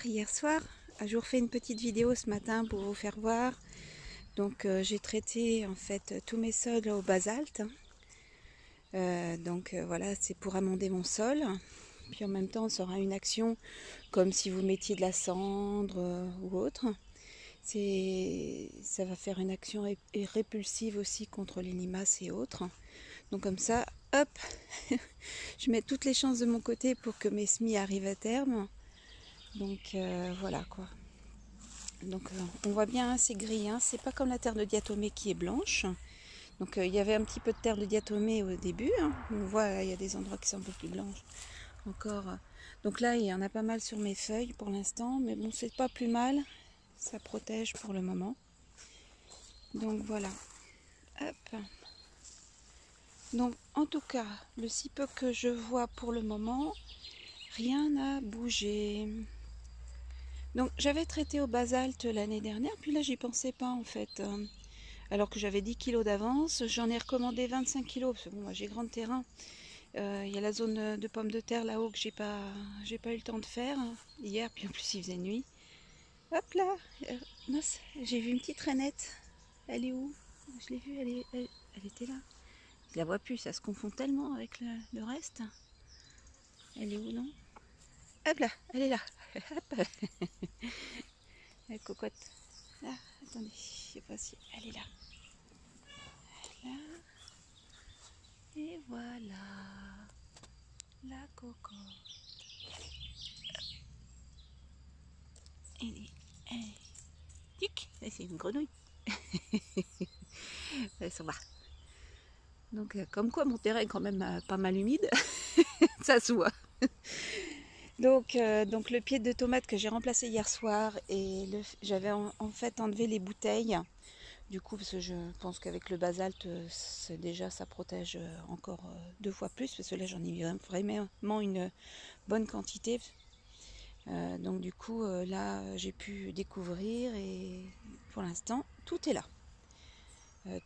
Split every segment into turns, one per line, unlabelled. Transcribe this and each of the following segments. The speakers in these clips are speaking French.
hier soir. Ah, je vous refais une petite vidéo ce matin pour vous faire voir. Donc euh, j'ai traité en fait tous mes sols au basalte. Euh, donc euh, voilà, c'est pour amender mon sol. Puis en même temps, ça aura une action comme si vous mettiez de la cendre ou autre. Ça va faire une action répulsive aussi contre les limaces et autres. Donc comme ça, hop, je mets toutes les chances de mon côté pour que mes semis arrivent à terme. Donc euh, voilà quoi. Donc euh, on voit bien, c'est gris, hein. c'est pas comme la terre de diatomée qui est blanche. Donc euh, il y avait un petit peu de terre de diatomée au début. Hein. On voit il y a des endroits qui sont un peu plus blanches encore. Donc là il y en a pas mal sur mes feuilles pour l'instant, mais bon c'est pas plus mal. Ça protège pour le moment. Donc voilà. Donc en tout cas, le si peu que je vois pour le moment, rien n'a bougé. Donc j'avais traité au basalte l'année dernière, puis là j'y pensais pas en fait. Euh, alors que j'avais 10 kg d'avance, j'en ai recommandé 25 kg, parce que bon, moi j'ai grand terrain. Euh, il y a la zone de pommes de terre là-haut que j'ai pas j'ai pas eu le temps de faire hein, hier, puis en plus il faisait nuit. Hop là euh, j'ai vu une petite rainette. Elle est où? Je l'ai vue, elle, elle, était là. Je la vois plus, ça se confond tellement avec le reste. Elle est où non? Hop là, elle est là. La cocotte. Attendez, je sais pas si elle est là. Là. Et voilà. La cocotte. Elle est. Elle est... C'est une grenouille. ça va. Donc, euh, comme quoi mon terrain est quand même euh, pas mal humide. ça se voit. Donc, euh, donc le pied de tomate que j'ai remplacé hier soir et j'avais en, fait enlevé les bouteilles. Du coup, parce que je pense qu'avec le basalte, déjà ça protège encore euh, deux fois plus, parce que là j'en ai vraiment une bonne quantité. Euh, donc du coup, là j'ai pu découvrir et pour l'instant tout est là.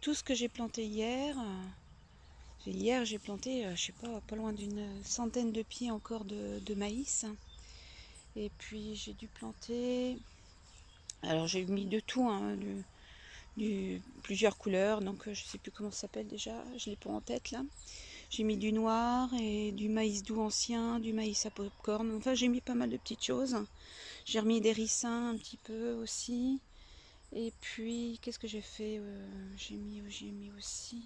tout ce que j'ai planté hier, Hier, j'ai planté, euh, je sais pas, pas loin d'une centaine de pieds encore de, maïs. Et puis j'ai dû planter. Alors j'ai mis de tout, hein, plusieurs couleurs. Donc euh, je sais plus comment ça s'appelle déjà. Je l'ai pas en tête là. J'ai mis du noir et du maïs doux ancien, du maïs à popcorn. Enfin j'ai mis pas mal de petites choses. J'ai remis des ricins un petit peu aussi. Et puis qu'est-ce que j'ai fait euh, J'ai mis, j'ai mis aussi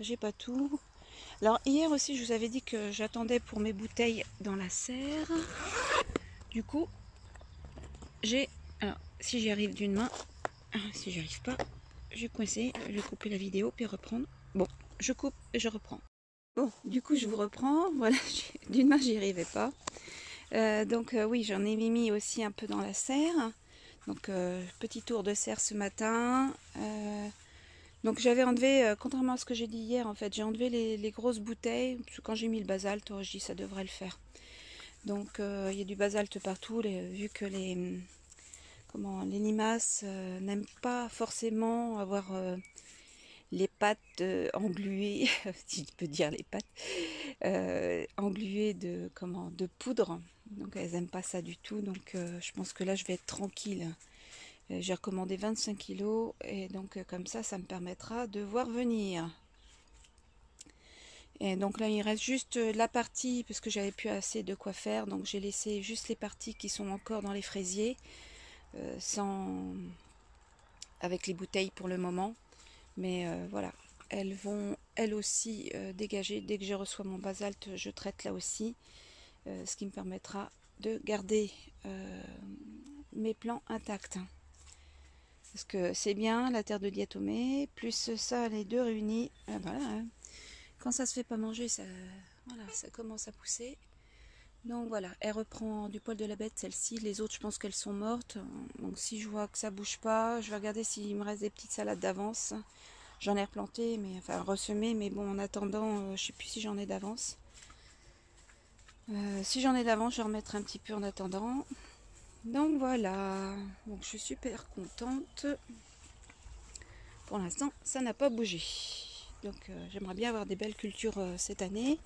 j'ai pas tout. Alors hier aussi je vous avais dit que j'attendais pour mes bouteilles dans la serre. Du coup, j'ai... Alors si j'y arrive d'une main, ah, si j'y arrive pas, je vais coincer, je vais couper la vidéo puis reprendre. Bon, je coupe et je reprends. Bon, du coup je vous reprends. Voilà, d'une main j'y arrivais pas. Euh, donc euh, oui, j'en ai mis aussi un peu dans la serre. Donc euh, petit tour de serre ce matin. Donc j'avais enlevé, euh, contrairement à ce que j'ai dit hier, en fait, j'ai enlevé les, grosses bouteilles. Quand j'ai mis le basalte, je dis ça devrait le faire. Donc euh, il y a du basalte partout, vu que les, comment, les limaces euh, n'aiment pas forcément avoir les pattes engluées, si je peux dire les pattes, engluées de, comment, de poudre. Donc elles n'aiment pas ça du tout. Donc je pense que là je vais être tranquille. Euh, j'ai recommandé 25 kg et donc euh, comme ça, ça me permettra de voir venir. Et donc là, il reste juste euh, la partie, parce que j'avais plus assez de quoi faire, donc j'ai laissé juste les parties qui sont encore dans les fraisiers, sans avec les bouteilles pour le moment. Mais voilà, elles vont elles aussi dégager. Dès que je reçois mon basalte, je traite là aussi, ce qui me permettra de garder mes plants intacts. Parce que c'est bien la terre de diatomée, plus ça, les deux réunis. Ah, voilà, hein. Quand ça se fait pas manger, ça, voilà, ça commence à pousser. Donc voilà, elle reprend du poil de la bête, celle-ci. Les autres, je pense qu'elles sont mortes. Donc si je vois que ça bouge pas, je vais regarder s'il me reste des petites salades d'avance. J'en ai replanté, mais enfin ressemé, mais bon, en attendant, je euh, je sais plus si j'en ai d'avance. Euh, si j'en ai d'avance, je vais remettre un petit peu en attendant. Donc voilà, je suis super contente. Pour l'instant, ça n'a pas bougé. Donc euh, j'aimerais bien avoir des belles cultures euh, cette année.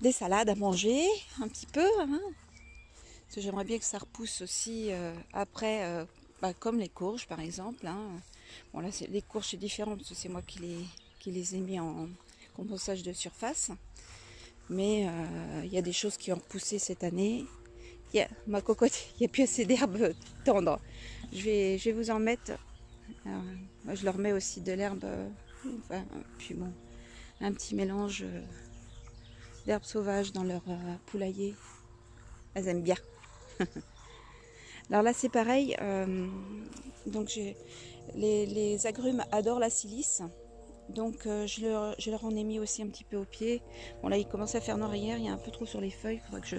Des salades à manger, un petit peu. Hein. J'aimerais bien que ça repousse aussi après, bah, comme les courges par exemple. Hein. Bon là, les courges c'est différent parce que c'est moi qui les, qui les ai mis en compostage de surface. Mais il y a des choses qui ont repoussé cette année. Y a, ma cocotte, il n'y a plus assez d'herbe tendre. Je vais, je vais vous en mettre. je leur mets aussi de l'herbe. puis bon, un petit mélange d'herbes sauvages dans leur poulailler. Elles aiment bien. Alors là c'est pareil, euh, donc les, les, agrumes adorent la silice, donc euh, je, leur, en ai mis aussi un petit peu au pied. Bon là il commence à faire noir hier, il y a un peu trop sur les feuilles, il faudra que je...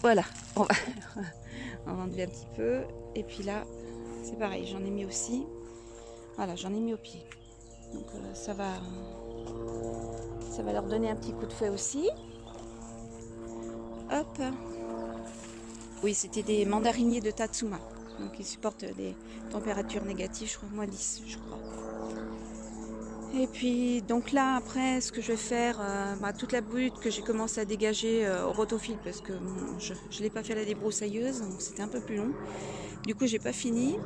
Voilà, on va, on va enlever un petit peu. Et puis là c'est pareil, j'en ai mis aussi. Voilà, j'en ai mis au pied. Donc euh, ça va ça va leur donner un petit coup de fouet aussi. Hop oui, c'était des mandariniers de Tatsuma. Donc ils supportent des températures négatives, je crois, moins 10, je crois. Et puis donc là après ce que je vais faire, euh, bah, toute la butte que j'ai commencé à dégager euh, au rotofil parce que je ne l'ai pas fait à la débroussailleuse, donc c'était un peu plus long. Du coup j'ai pas fini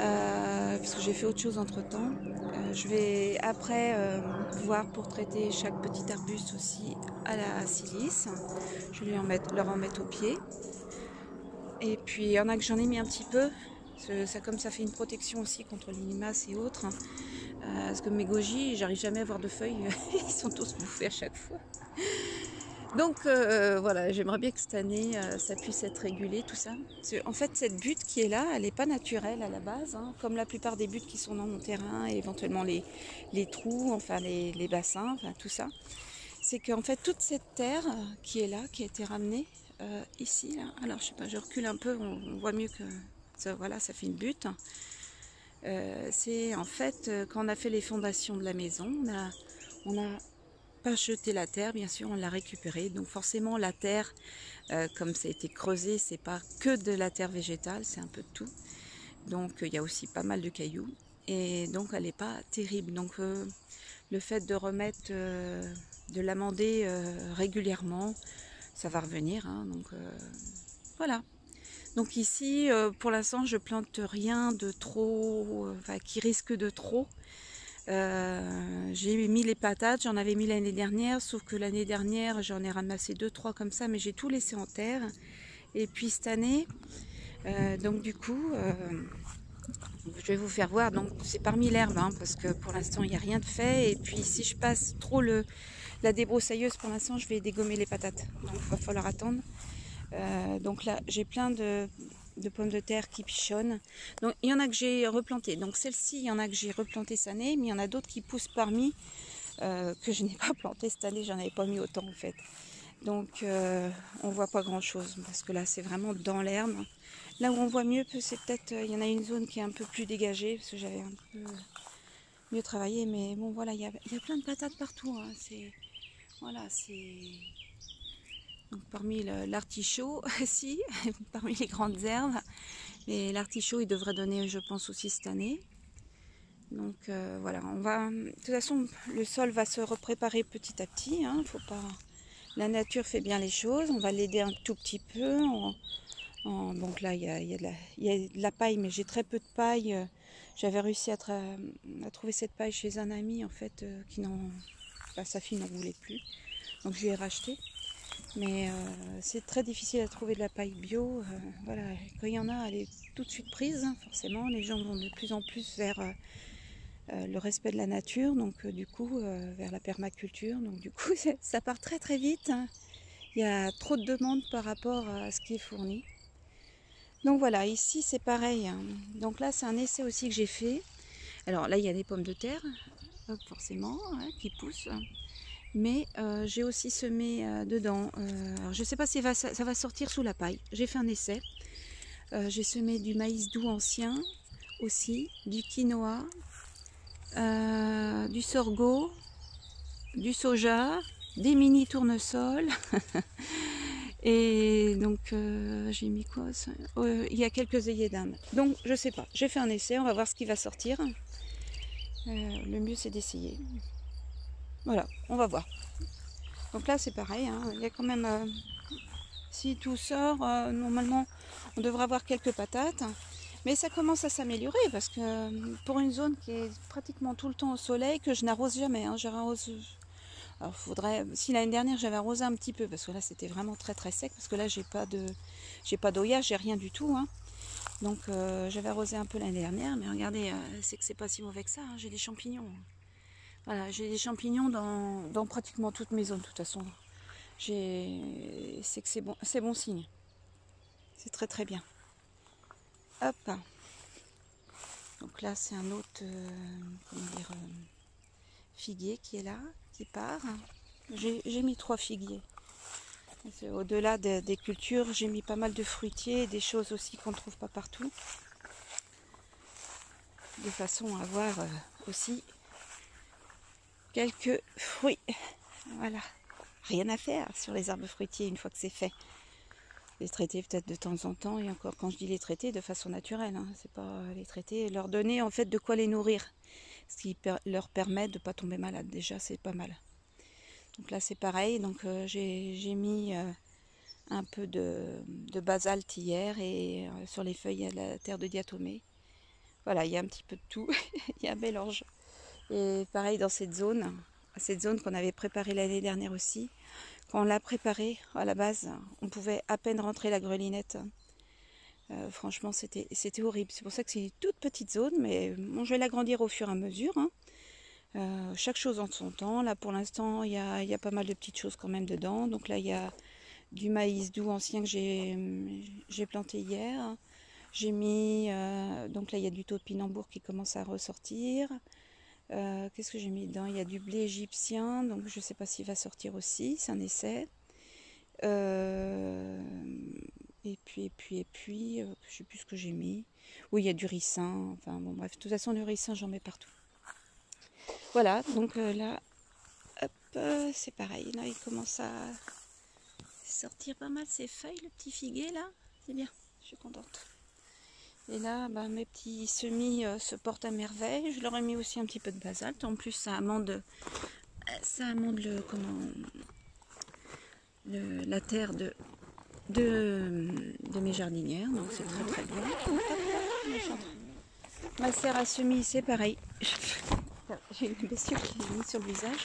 euh, parce que j'ai fait autre chose entre temps. je vais après voir pour traiter chaque petit arbuste aussi à la silice. Je vais leur en mettre au pied. Et puis il y en a que j'en ai mis un petit peu. Ça, comme ça fait une protection aussi contre les limaces et autres. Euh, parce que mes goji, j'arrive jamais à avoir de feuilles. Ils sont tous bouffés à chaque fois. Donc euh, voilà, j'aimerais bien que cette année, euh, ça puisse être régulé, tout ça. En fait, cette butte qui est là, elle n'est pas naturelle à la base, hein, comme la plupart des buttes qui sont dans mon terrain, et éventuellement les, trous, enfin les, bassins, enfin tout ça. C'est qu'en fait, toute cette terre qui est là, qui a été ramenée, ici. Alors, je sais pas, je recule un peu, on, voit mieux que ça, voilà, ça fait une butte. Euh, c'est en fait euh, quand on a fait les fondations de la maison, on a, pas jeté la terre, bien sûr, on l'a récupérée. Donc forcément, la terre, comme ça a été creusé, c'est pas que de la terre végétale, c'est un peu tout. Donc il y a aussi pas mal de cailloux et donc elle n'est pas terrible. Donc le fait de remettre, de l'amender régulièrement, ça va revenir. Hein, donc euh, voilà. Donc ici, euh, pour l'instant, je plante rien de trop, enfin, qui risque de trop. Euh, j'ai mis les patates, j'en avais mis l'année dernière, sauf que l'année dernière, j'en ai ramassé deux, trois comme ça, mais j'ai tout laissé en terre. Et puis cette année, donc du coup, je vais vous faire voir. Donc c'est parmi l'herbe, hein, parce que pour l'instant, il n'y a rien de fait. Et puis si je passe trop le, la débroussailleuse, pour l'instant, je vais dégommer les patates. Donc, il va falloir attendre. Euh, donc là, j'ai plein de, pommes de terre qui pichonnent. Donc, il y en a que j'ai replanté. Donc, celle-ci, il y en a que j'ai replanté cette année, mais il y en a d'autres qui poussent parmi euh, que je n'ai pas planté cette année. J'en avais pas mis autant, en fait. Donc, euh, on voit pas grand-chose parce que là, c'est vraiment dans l'herbe. Là où on voit mieux, c'est peut-être, il y en a une zone qui est un peu plus dégagée parce que j'avais un peu mieux travaillé. Mais bon, voilà, il y a, plein de patates partout. Hein. C'est voilà, c'est parmi l'artichaut, si, parmi les grandes herbes. Mais l'artichaut, il devrait donner, je pense, aussi cette année. Donc euh, voilà, on va. De toute façon, le sol va se repréparer petit à petit. Hein, faut pas. La nature fait bien les choses. On va l'aider un tout petit peu. Donc là, il y, a, de la, paille, mais j'ai très peu de paille. J'avais réussi à, trouver cette paille chez un ami, en fait, euh, qui n'en sa fille n'en voulait plus. Donc je lui ai racheté. Mais euh, c'est très difficile à trouver de la paille bio. Euh, voilà, quand il y en a, elle est tout de suite prise, hein, forcément. Les gens vont de plus en plus vers euh, le respect de la nature, donc du coup vers la permaculture. Donc du coup, ça part très très vite. Hein. Il y a trop de demandes par rapport à ce qui est fourni. Donc voilà, ici c'est pareil. Hein. Donc là, c'est un essai aussi que j'ai fait. Alors là, il y a des pommes de terre forcément, qui pousse Mais euh, j'ai aussi semé euh, dedans. Euh, je ne sais pas si ça, va sortir sous la paille. J'ai fait un essai. j'ai semé du maïs doux ancien aussi, du quinoa, du sorgho, du soja, des mini tournesols. Et donc j'ai mis quoi Il y a quelques œillets d'Inde. Donc je sais pas. J'ai fait un essai, on va voir ce qui va sortir. Le mieux c'est d'essayer. Voilà, on va voir. Donc là c'est pareil, hein. il y a quand même euh, Si tout sort, normalement, on devrait avoir quelques patates. Mais ça commence à s'améliorer parce que pour une zone qui est pratiquement tout le temps au soleil, que je n'arrose jamais, hein, j'arrose. Alors faudrait, si l'année dernière j'avais arrosé un petit peu, parce que là c'était vraiment très très sec, parce que là j'ai pas de, j'ai pas j'ai rien du tout. Hein. Donc euh, j'avais arrosé un peu l'année dernière, mais regardez, euh, c'est que c'est pas si mauvais que ça. J'ai des champignons. Voilà, j'ai des champignons dans, pratiquement toutes mes zones de toute façon. C'est que c'est bon, bon signe. C'est très très bien. Hop. Donc là, c'est un autre euh, euh, figuier qui est là, qui part. J'ai mis trois figuiers. Au-delà des cultures, j'ai mis pas mal de fruitiers, des choses aussi qu'on ne trouve pas partout. De façon à avoir euh, aussi quelques fruits. Voilà. Rien à faire sur les arbres fruitiers une fois que c'est fait les traiter peut-être de temps en temps, et encore quand je dis les traiter, de façon naturelle, hein, c'est pas les traiter, leur donner en fait de quoi les nourrir, ce qui leur permet de ne pas tomber malade, déjà c'est pas mal. Donc là c'est pareil, donc euh, j'ai mis euh, un peu de, basalte hier, et euh, sur les feuilles il y a la terre de diatomée. Voilà, il y a un petit peu de tout, il y a un mélange. Et pareil dans cette zone, cette zone qu'on avait préparée l'année dernière aussi, quand on l'a préparé à la base, on pouvait à peine rentrer la grelinette. Euh, franchement, c'était horrible. C'est pour ça que c'est une toute petite zone, mais je vais l'agrandir au fur et à mesure. Hein. Euh, chaque chose en son temps. Là, pour l'instant, il y a, pas mal de petites choses quand même dedans. Donc là, il y a du maïs doux ancien que j'ai planté hier. J'ai mis, euh, donc là, il y a du taux qui commence à ressortir. Euh, qu'est-ce que j'ai mis dedans? Il y a du blé égyptien, donc je ne sais pas s'il va sortir aussi, c'est un essai. Euh, et puis, et puis, et puis, euh, je ne sais plus ce que j'ai mis. Oui, il y a du ricin, enfin bon, bref, de toute façon, le ricin, j'en mets partout. Voilà, donc là, hop, c'est pareil. Là, il commence à sortir pas mal ses feuilles, le petit figuier là. C'est bien, je suis contente. Et là, bah, mes petits semis euh, se portent à merveille. Je leur ai mis aussi un petit peu de basalte. En plus, ça amende, ça le, comment, la terre de, de, mes jardinières. Donc c'est très très bien. Ma serre à semis, c'est pareil. J'ai une blessure qui est mise sur le visage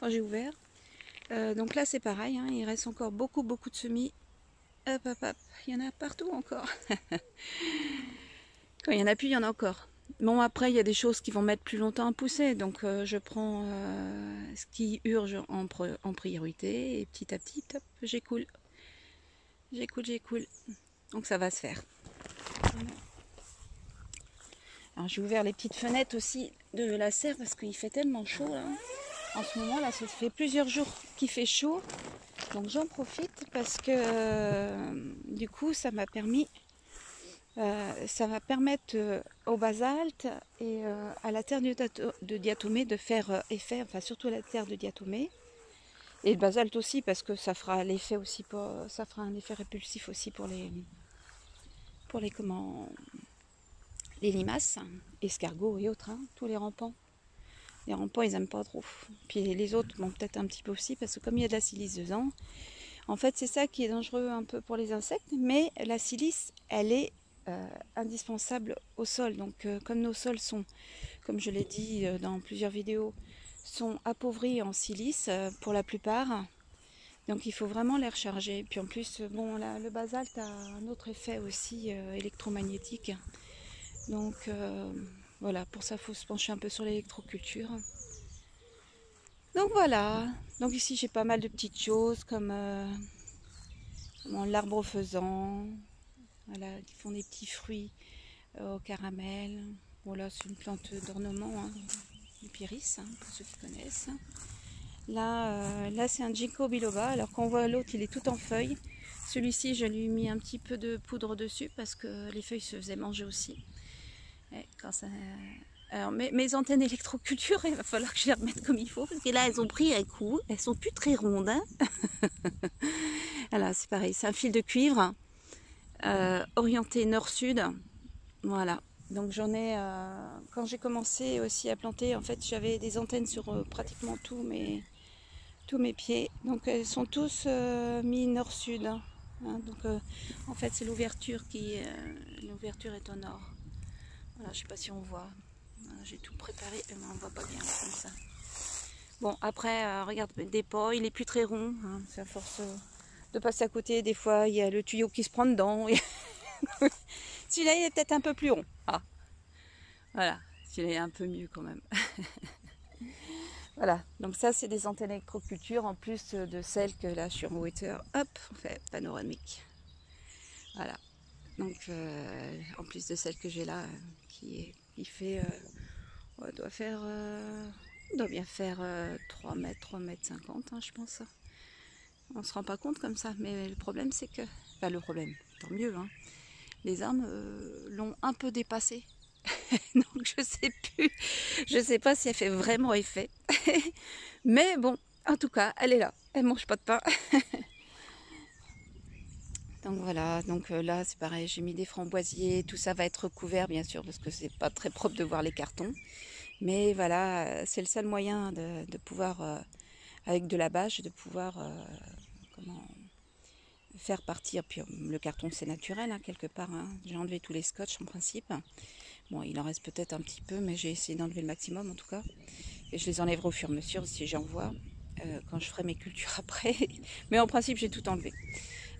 quand j'ai ouvert. Euh, donc là, c'est pareil. Hein. il reste encore beaucoup beaucoup de semis. Hop, hop, hop. Il y en a partout encore. Il y en a plus, il y en a encore. Bon, après, il y a des choses qui vont mettre plus longtemps à pousser. Donc, euh, je prends euh, ce qui urge en, en, priorité. Et petit à petit, top, j'écoule. J'écoule, j'écoule. Donc, ça va se faire. Alors, j'ai ouvert les petites fenêtres aussi de la serre parce qu'il fait tellement chaud. En ce moment, là, ça fait plusieurs jours qu'il fait chaud. Donc, j'en profite parce que euh, du coup, ça m'a permis ça va permettre euh, au basalte et euh, à la terre de diatomée de faire effet, enfin surtout la terre de diatomée. Et le basalte aussi parce que ça fera l'effet aussi ça fera un effet répulsif aussi pour les pour les comment les limaces, escargots et autres, hein, tous les rampants. Les rampants ils aiment pas trop. Puis les autres bon peut-être un petit peu aussi parce que comme il y a de la silice dedans, en fait c'est ça qui est dangereux un peu pour les insectes, mais la silice elle est euh, indispensable au sol. Donc euh, comme nos sols sont, comme je l'ai dit euh, dans plusieurs vidéos, sont appauvris en silice pour la plupart. Donc il faut vraiment les recharger. Puis en plus, bon, le basalte a un autre effet aussi électromagnétique. Donc voilà, pour ça, il faut se pencher un peu sur l'électroculture. Donc voilà, donc ici j'ai pas mal de petites choses comme l'arbre faisant, voilà, qui font des petits fruits euh, au caramel. Voilà, c'est une plante d'ornement, hein, pyris, hein, pour ceux qui connaissent. Là, euh, là c'est un ginkgo biloba. Alors qu'on voit l'autre, il est tout en feuilles. Celui-ci, je lui ai mis un petit peu de poudre dessus parce que les feuilles se faisaient manger aussi. mes, antennes électroculture, il va falloir que je les remette comme il faut parce que là, elles ont pris un coup. Elles sont plus très rondes. Hein c'est pareil, c'est un fil de cuivre. Euh, orienté nord-sud. Voilà. Donc j'en ai, euh, quand j'ai commencé aussi à planter, en fait j'avais des antennes sur euh, pratiquement tous mes, tous mes pieds. Donc elles sont tous mis nord-sud. Hein. donc en fait c'est l'ouverture qui l'ouverture est au nord. Voilà, je sais pas si on voit. J'ai tout préparé, mais on voit pas bien comme ça. Bon après regarde des pots, il est plus très rond. Hein. c'est à force de passer à côté. Des fois il y a le tuyau qui se prend dedans. Celui-là il est peut-être un peu plus rond. Ah. Voilà, celui-là est un peu mieux quand même. Voilà, donc ça c'est des antennes électroculture en plus de celles que là sur Water, hop, on fait panoramique. Voilà, donc euh, en plus de celle que j'ai là, qui, qui fait, euh, doit faire, euh, doit bien faire 3 mètres, 3 mètres 50 hein, je pense. On se rend pas compte comme ça, mais le problème c'est que, enfin le problème, tant mieux, hein, les armes l'ont un peu dépassé donc je sais plus, je sais pas si elle fait vraiment effet. Mais bon, en tout cas, elle est là. Elle mange pas de pain. donc voilà, donc euh, là c'est pareil, j'ai mis des framboisiers, tout ça va être couvert bien sûr parce que c'est pas très propre de voir les cartons. Mais voilà, c'est le seul moyen de, pouvoir, euh, avec de la bâche, de pouvoir comment, faire partir. Puis le carton c'est naturel hein, quelque part. Hein. J'ai enlevé tous les scotch en principe. Bon, il en reste peut-être un petit peu, mais j'ai essayé d'enlever le maximum en tout cas. Et je les enlèverai au fur et à mesure si j'en vois, euh, quand je ferai mes cultures après. mais en principe, j'ai tout enlevé.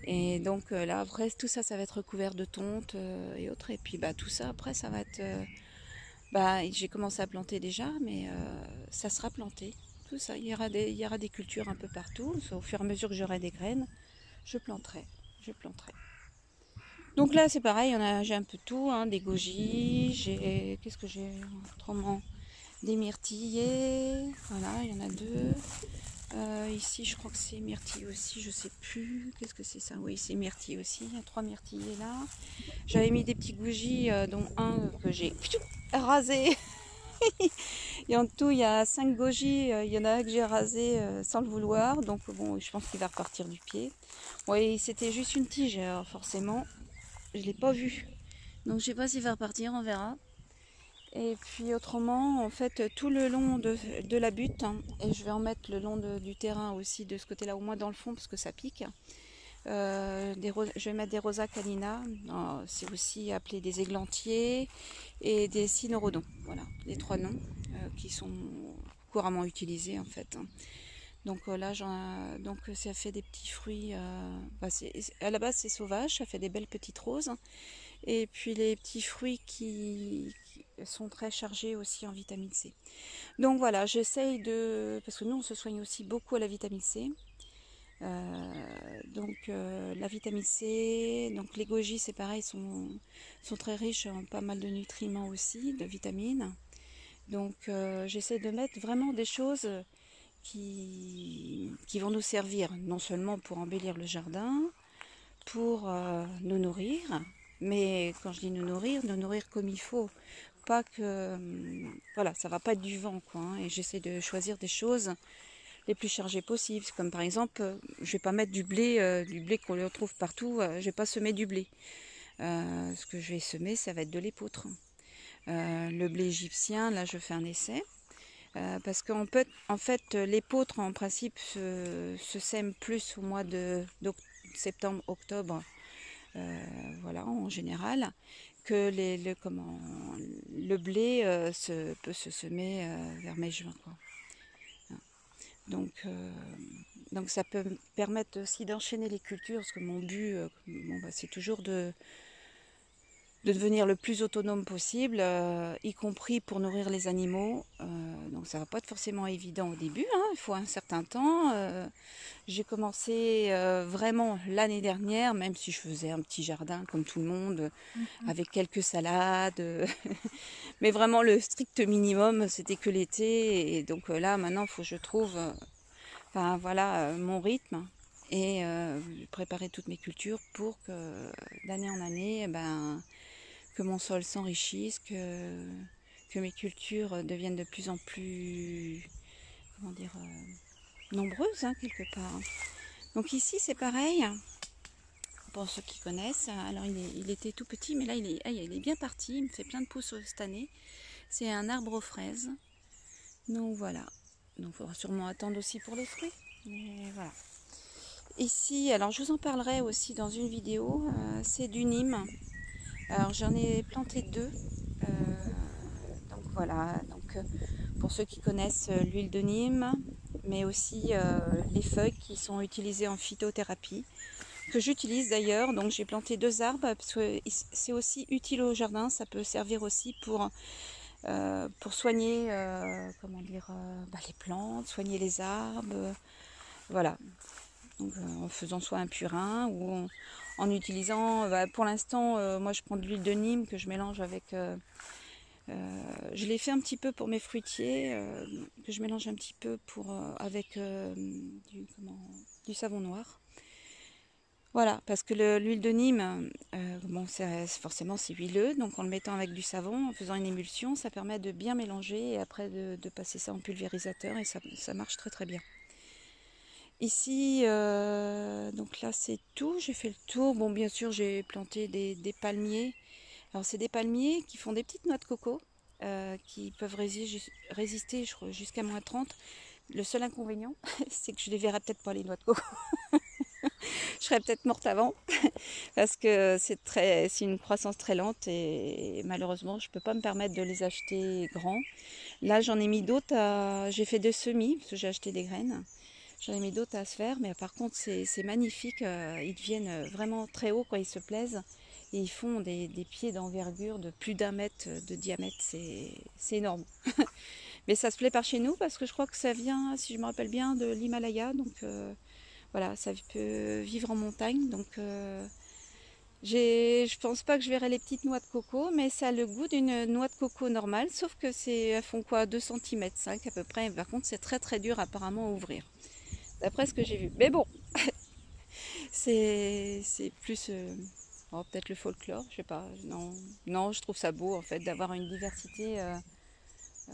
Et donc euh, là, après, tout ça, ça va être recouvert de tonte euh, et autres. Et puis bah, tout ça, après, ça va être... bah, j'ai commencé à planter déjà, mais ça sera planté. Ça, il y, aura des, il y aura des cultures un peu partout. Au fur et à mesure que j'aurai des graines, je planterai. Je planterai. Donc là, c'est pareil, j'ai un peu tout, hein, des goji, j'ai, qu'est-ce que j'ai autrement? Des myrtillers, voilà, il y en a deux. Euh, ici, je crois que c'est myrtille aussi, je sais plus. Qu'est-ce que c'est ça? Oui, c'est myrtille aussi. Il y a trois myrtillers là. J'avais mis des petits goujis, euh, dont un que j'ai rasé. Et en tout, il y a cinq goji. Euh, il y en a un que j'ai rasé sans le vouloir. Donc bon, je pense qu'il va repartir du pied. Oui, c'était juste une tige, forcément je l'ai pas vu. Donc je sais pas s'il va repartir, on verra. Et puis autrement, en fait, tout le long de, la butte, hein, et je vais en mettre le long du terrain aussi, de ce côté-là, au moins dans le fond, parce que ça pique. Euh, je vais mettre des rosa canina, c'est aussi appelé des églantiers, et des cynorhodons. Voilà, les trois noms euh, qui sont couramment utilisés en fait. Hein. Donc euh, là, donc ça fait des petits fruits. Bah, à la base, c'est sauvage, ça fait des belles petites roses. Et puis les petits fruits qui, sont très chargés aussi en vitamine C. Donc voilà, j'essaye de... Parce que nous, on se soigne aussi beaucoup à la vitamine C. Euh, donc la vitamine C, donc les goji c'est pareil, sont, sont très riches en pas mal de nutriments aussi, de vitamines. Donc j'essaie de mettre vraiment des choses qui, qui vont nous servir non seulement pour embellir le jardin, pour euh, nous nourrir, mais quand je dis nous nourrir, nous nourrir comme il faut. Pas que. Voilà, ça va pas être du vent, quoi. Hein, et j'essaie de choisir des choses les plus chargées possibles. Comme par exemple, je vais pas mettre du blé, euh, du blé qu'on retrouve partout, euh, je vais pas semer du blé. ce que je vais semer, ça va être de l'épeautre. le blé égyptien, là je fais un essai. Euh, parce qu'en en fait, l'épeautre, en principe, se, sème plus au mois de, septembre, octobre, euh, voilà, en général, que les, le, comment, le blé euh, se, peut se semer vers mai-juin. Donc, donc ça peut permettre aussi d'enchaîner les cultures, parce que mon but, bon, bah, c'est toujours de, de devenir le plus autonome possible, euh, y compris pour nourrir les animaux. Euh, donc ça va pas être forcément évident au début, hein, il faut un certain temps. Euh, j'ai commencé vraiment l'année dernière, même si je faisais un petit jardin comme tout le monde, mhm. avec quelques salades. Mais vraiment le strict minimum, c'était que l'été. Et donc là, maintenant, il faut que je trouve enfin, voilà, mon rythme et préparer toutes mes cultures pour que d'année en année, eh ben, que mon sol s'enrichisse, que, que mes cultures deviennent de plus en plus, comment dire, euh, nombreuses hein, quelque part. Donc ici c'est pareil, pour ceux qui connaissent. Alors il, était tout petit, mais là il est, il est bien parti, il me fait plein de pousses cette année. C'est un arbre aux fraises. Donc voilà. Donc il faudra sûrement attendre aussi pour les fruits. Mais voilà. Ici, alors je vous en parlerai aussi dans une vidéo, euh, c'est du Nîmes. Alors j'en ai planté deux. Euh, donc voilà, donc euh, pour ceux qui connaissent l'huile de Nîmes, mais aussi les feuilles qui sont utilisées en phytothérapie, que j'utilise d'ailleurs. Donc j'ai planté deux arbres parce que c'est aussi utile au jardin, ça peut servir aussi pour pour soigner comment dire bah, les plantes, soigner les arbres, voilà euh, en faisant soit un purin ou en, utilisant, bah, pour l'instant, euh, moi je prends de l'huile de Nîmes que je mélange avec, euh, je l'ai fait un petit peu pour mes fruitiers, que je mélange un petit peu pour, avec du, du, savon noir. Voilà, parce que l'huile de Nîmes, bon, forcément c'est huileux, donc en le mettant avec du savon, en faisant une émulsion, ça permet de bien mélanger et après de, passer ça en pulvérisateur et ça marche très très bien. Ici, euh, donc là c'est tout, j'ai fait le tour. Bon bien sûr j'ai planté des, palmiers. Alors c'est des palmiers qui font des petites noix de coco euh, qui peuvent résister, jusqu'à moins 30. Le seul inconvénient c'est que je les verrai peut-être pas les noix de coco. je serais peut-être morte avant parce que c'est une croissance très lente et malheureusement je peux pas me permettre de les acheter grands. Là j'en ai mis d'autres, j'ai fait deux semis parce que j'ai acheté des graines. J'en ai mis d'autres à se faire, mais par contre c'est magnifique. Euh, ils deviennent euh, vraiment très hauts quand ils se plaisent. Et ils font des, pieds d'envergure de plus d'un mètre de diamètre. C'est énorme. mais ça se plaît par chez nous parce que je crois que ça vient, si je me rappelle bien, de l'Himalaya. Donc euh, voilà, ça peut vivre en montagne. Donc euh, je pense pas que je verrai les petites noix de coco, mais ça a le goût d'une noix de coco normale, sauf que c'est elles font quoi 2 cm 5 à peu près. Par contre, c'est très très dur apparemment à ouvrir d'après ce que j'ai vu. Mais bon, c'est plus euh, oh, peut-être le folklore, je sais pas. Non, non, je trouve ça beau en fait d'avoir une diversité euh, euh,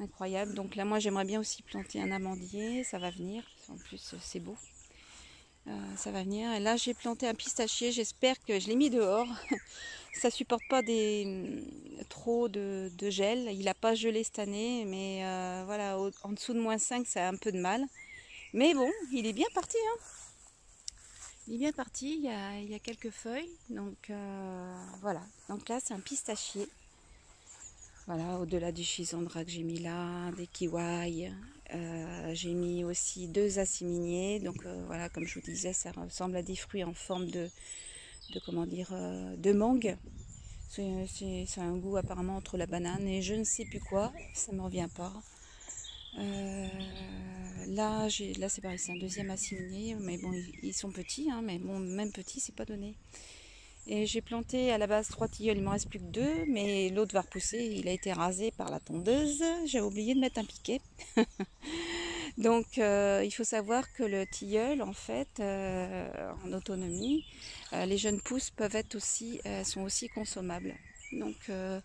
incroyable. Donc là, moi, j'aimerais bien aussi planter un amandier, ça va venir. En plus, c'est beau. ça va venir. Et là, j'ai planté un pistachier. J'espère que je l'ai mis dehors. ça supporte pas des trop de, gel. Il n'a pas gelé cette année, mais voilà, en dessous de moins 5, ça a un peu de mal. Mais bon, il est bien parti. Hein. il est bien parti, il y a, quelques feuilles. Donc euh, voilà, donc là c'est un pistachier. Voilà, au-delà du chisandra que j'ai mis là, des kiwai. Euh, j'ai mis aussi deux assiminiers. Donc euh, voilà, comme je vous disais, ça ressemble à des fruits en forme de, de comment dire, de mangue. C'est un goût apparemment entre la banane et je ne sais plus quoi, ça ne me revient pas. Euh, là, là c'est pareil, c'est un deuxième assigné, mais bon, ils, sont petits, hein, mais bon, même petits, c'est pas donné. Et j'ai planté à la base trois tilleuls, il m'en reste plus que deux, mais l'autre va repousser, il a été rasé par la tondeuse. J'ai oublié de mettre un piquet. Donc euh, il faut savoir que le tilleul, en fait, euh, en autonomie, les jeunes pousses peuvent être aussi, sont aussi consommables. Donc euh,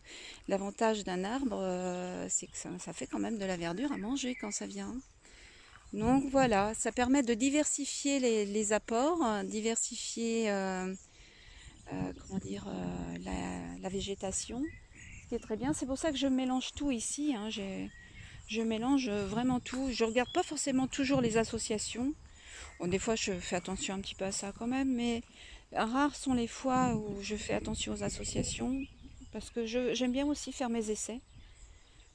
l'avantage d'un arbre, euh, c'est que ça, fait quand même de la verdure à manger quand ça vient. Donc voilà, ça permet de diversifier les, apports, diversifier euh, comment dire, la, végétation, ce qui est très bien. C'est pour ça que je mélange tout ici. Hein. je mélange vraiment tout. Je regarde pas forcément toujours les associations. Des fois, je fais attention un petit peu à ça quand même, mais rares sont les fois où je fais attention aux associations parce que j'aime bien aussi faire mes essais.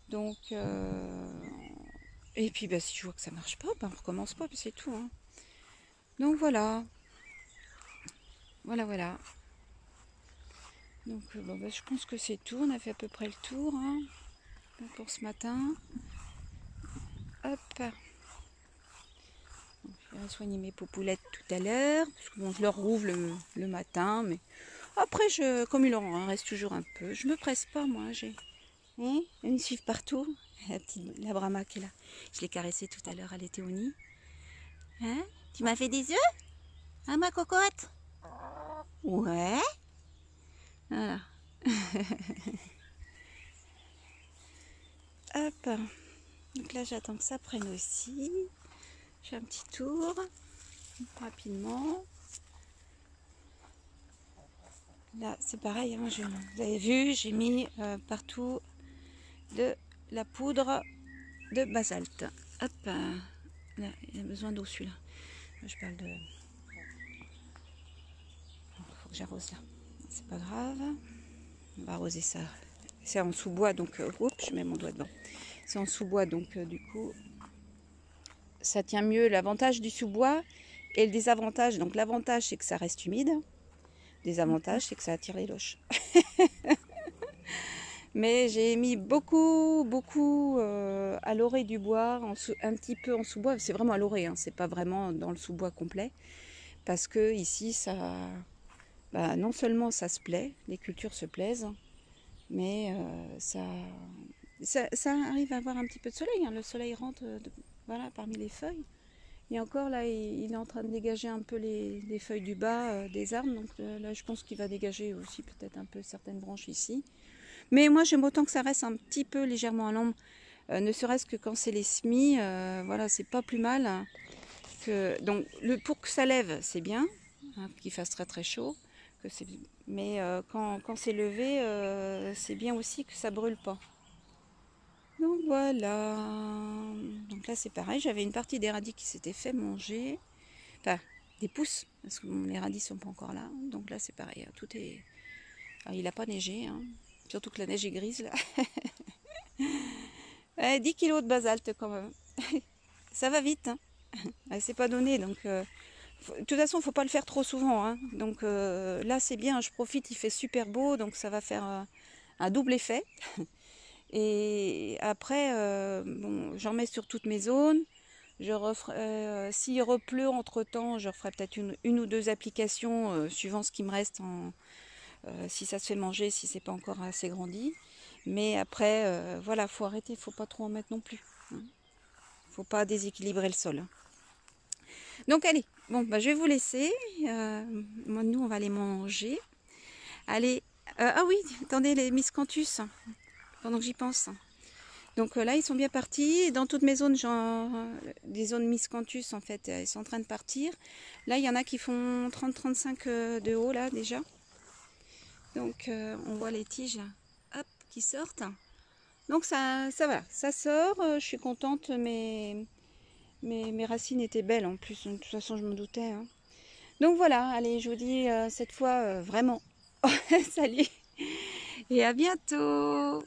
Donc, euh, et puis bah, si je vois que ça marche pas, ben, on recommence pas, c'est tout. Hein. Donc voilà. Voilà, voilà. Donc euh, bon, bah, je pense que c'est tout. On a fait à peu près le tour hein, pour ce matin. Hop. je vais soigner mes popoulettes tout à l'heure. Bon, je leur rouvre le, le matin, mais après, je, comme il en reste toujours un peu, je me presse pas, moi. J'ai, hein, ils me suivent partout. La petite, la Brahma qui est là. Je l'ai caressée tout à l'heure, elle était au nid. Hein? Tu m'as fait des œufs Hein, ma cocotte? Ouais. Voilà. Hop. Donc là, j'attends que ça prenne aussi. Je fais un petit tour rapidement. Là, c'est pareil, hein, vous avez vu, j'ai mis euh, partout de la poudre de basalte. Hop, là, il a besoin d'eau celui-là. Je parle de... faut que j'arrose là. C'est pas grave. On va arroser ça. C'est en sous-bois, donc... Euh, oups, je mets mon doigt devant. C'est en sous-bois, donc euh, du coup... Ça tient mieux l'avantage du sous-bois et le désavantage. Donc l'avantage, c'est que ça reste humide. Désavantage, c'est que ça attire les loches. Mais j'ai mis beaucoup, beaucoup euh, à l'oreille du bois, un petit peu en sous-bois. C'est vraiment à l'oreille, hein, c'est pas vraiment dans le sous-bois complet. Parce que ici, ça, bah, non seulement ça se plaît, les cultures se plaisent, mais euh, ça, ça, arrive à avoir un petit peu de soleil. Hein. Le soleil rentre voilà, parmi les feuilles. Et encore là, il, est en train de dégager un peu les, feuilles du bas euh, des arbres. Donc là, je pense qu'il va dégager aussi peut-être un peu certaines branches ici. Mais moi, j'aime autant que ça reste un petit peu légèrement à l'ombre. Euh, ne serait-ce que quand c'est les semis, euh, voilà, c'est pas plus mal. Donc, le, pour que ça lève, c'est bien, hein, qu'il fasse très très chaud. Mais euh, quand, quand c'est levé, c'est bien aussi que ça brûle pas. Donc voilà. Donc là, c'est pareil. J'avais une partie des radis qui s'était fait manger. Enfin, des pousses, parce que les radis sont pas encore là. Donc là, c'est pareil. Tout est. Ah, il n'a pas neigé. Hein. Surtout que la neige est grise là. 10 kilos de basalte quand même. Ça va vite. Hein. C'est pas donné donc. Euh, de toute façon, il faut pas le faire trop souvent. Hein. Donc euh, là, c'est bien. Je profite. Il fait super beau, donc ça va faire euh, un double effet. Et après, bon, j'en mets sur toutes mes zones. Referai, s'il repleut entre temps, je referai peut-être une, ou deux applications suivant ce qui me reste en, euh, si ça se fait manger, si c'est pas encore assez grandi. Mais après, euh, voilà, faut arrêter, faut pas trop en mettre non plus. Hein. Faut pas déséquilibrer le sol. Donc allez, bon, bah, je vais vous laisser. Euh, nous, on va les manger. Allez, ah oui, attendez les miscanthus, pendant que j'y pense. Donc là, ils sont bien partis. Dans toutes mes zones, genre, des zones miscanthus, en fait, ils sont en train de partir. Là, il y en a qui font 30-35 de haut, là, déjà. Donc euh, on voit les tiges qui sortent. Donc ça, ça va, ça sort. Euh, je suis contente, mais mes, racines étaient belles en plus. de toute façon, je me doutais. Hein. Donc voilà, allez, je vous dis euh, cette fois vraiment salut et à bientôt